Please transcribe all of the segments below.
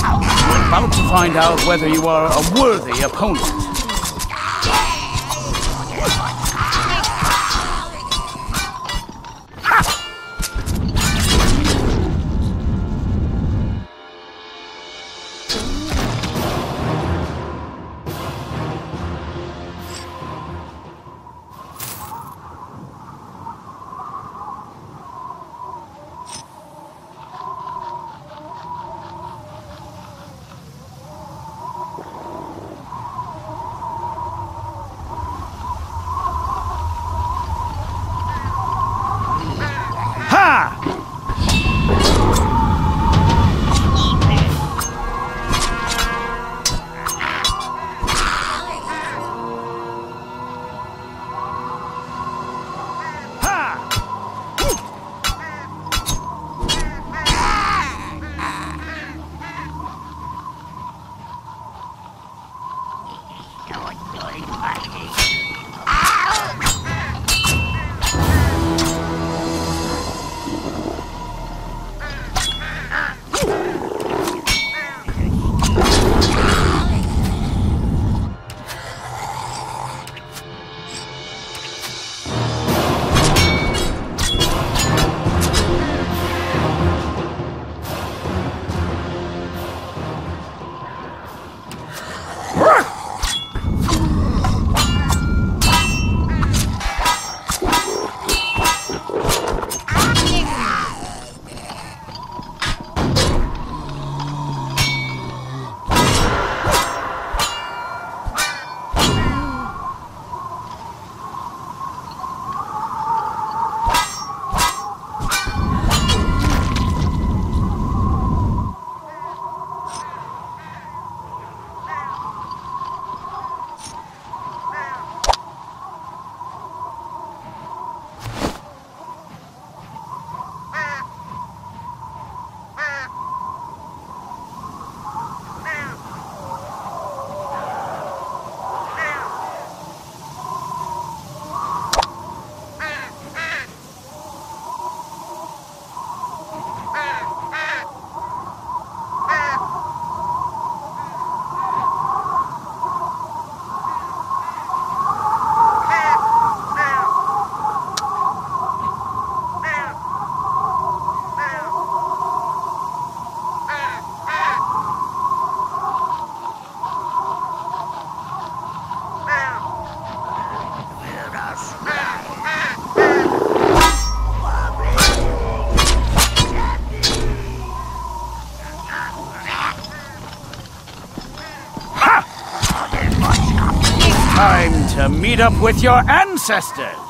About to find out whether you are a worthy opponent. Up with your ancestors.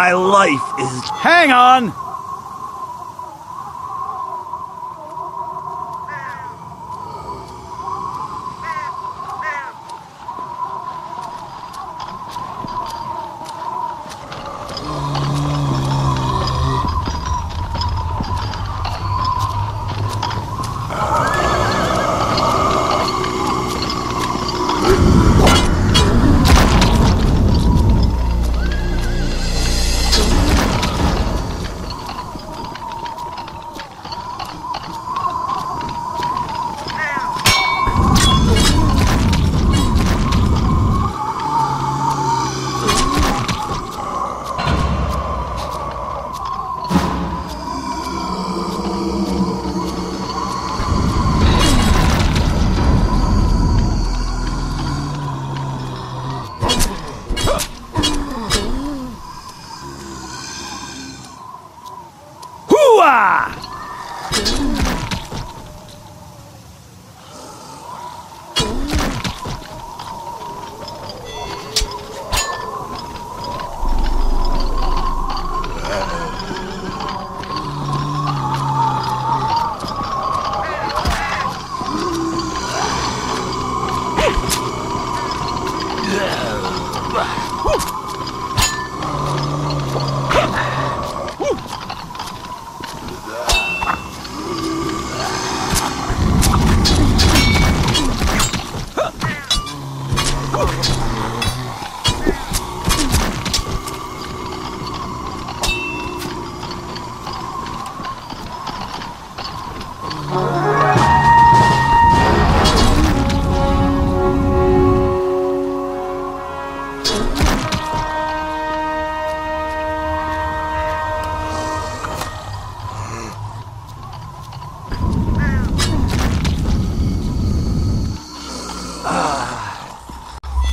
My life is. Hang on!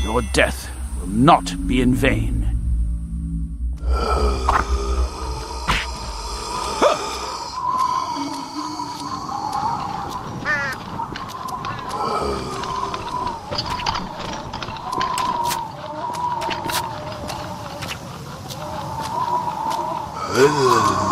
Your death will not be in vain.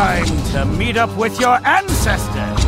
Time to meet up with your ancestors.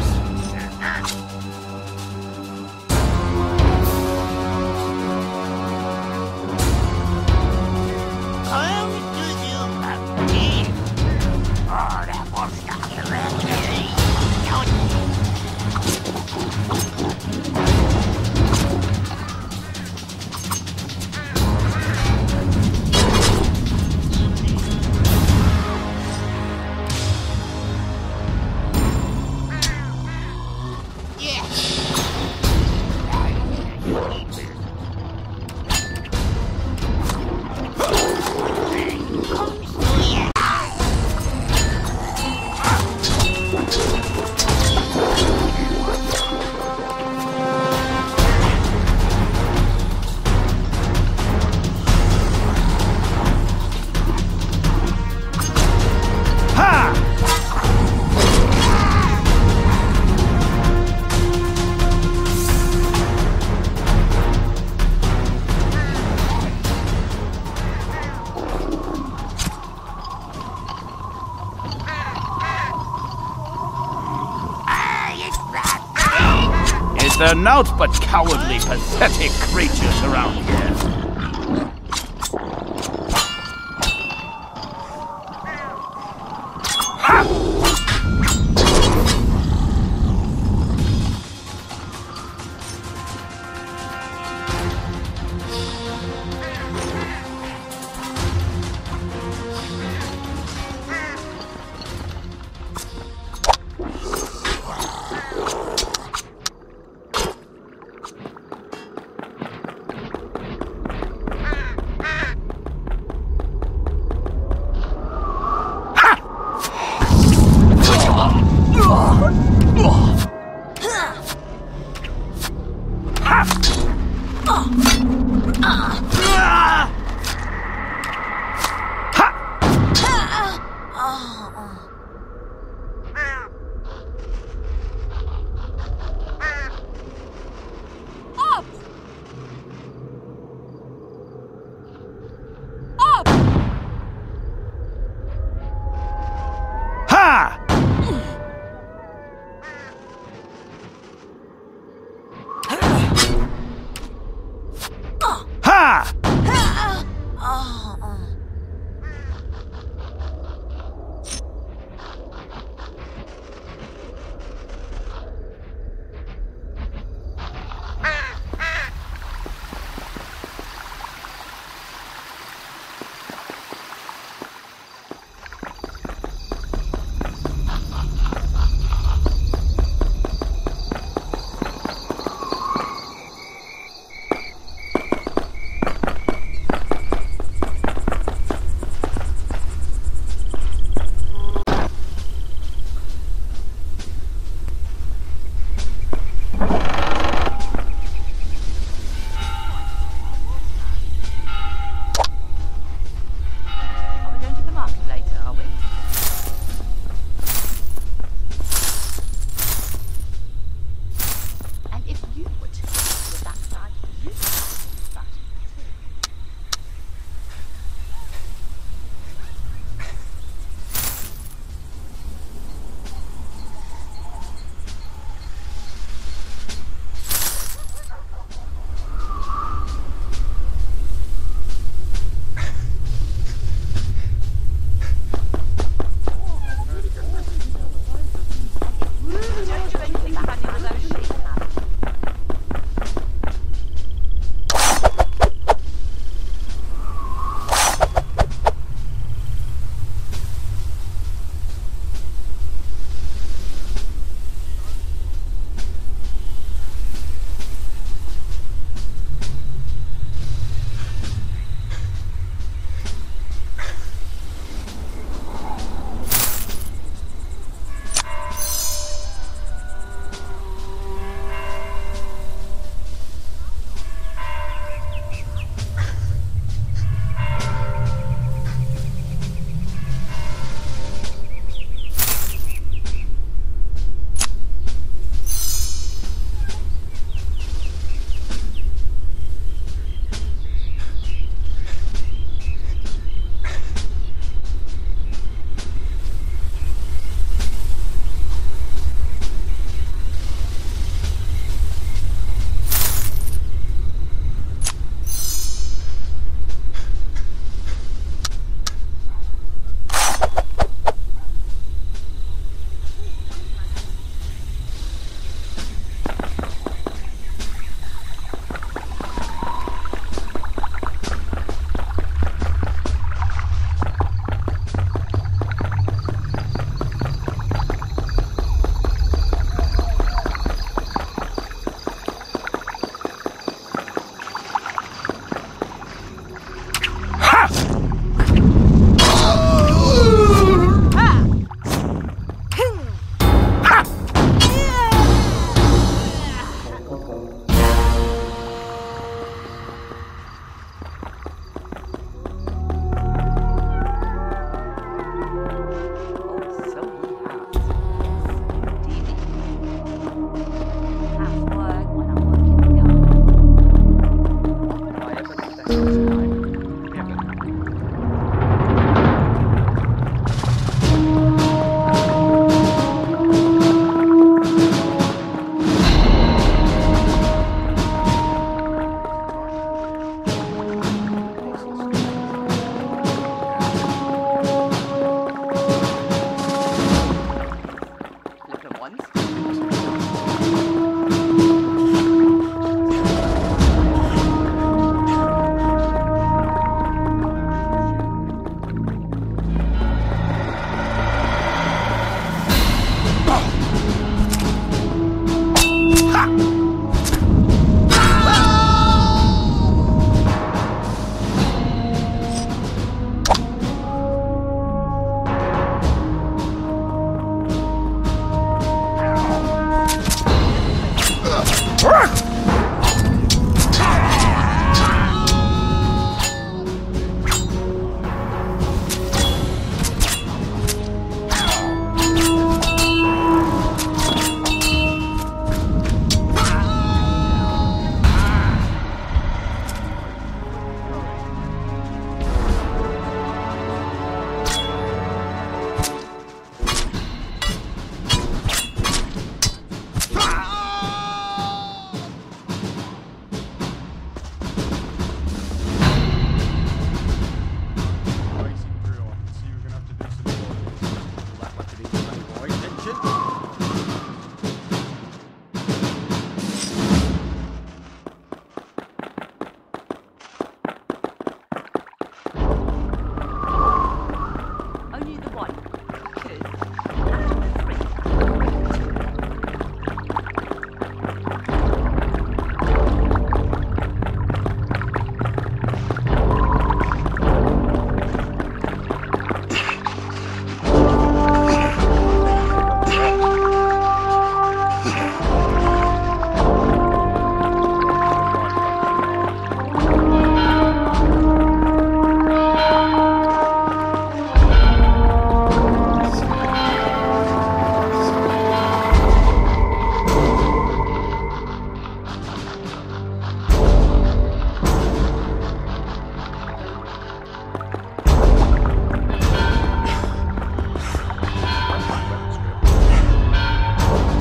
Naught but cowardly, pathetic creatures around here?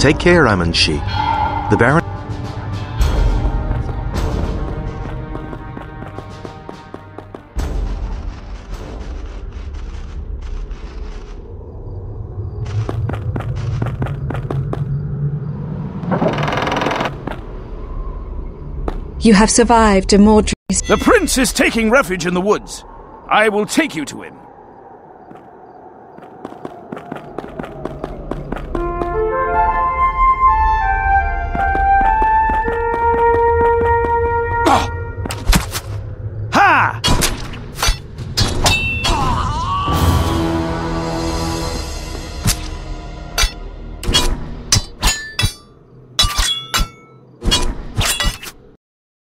Take care, Amanshi. The Baron. You have survived a Mordred The prince is taking refuge in the woods. I will take you to him.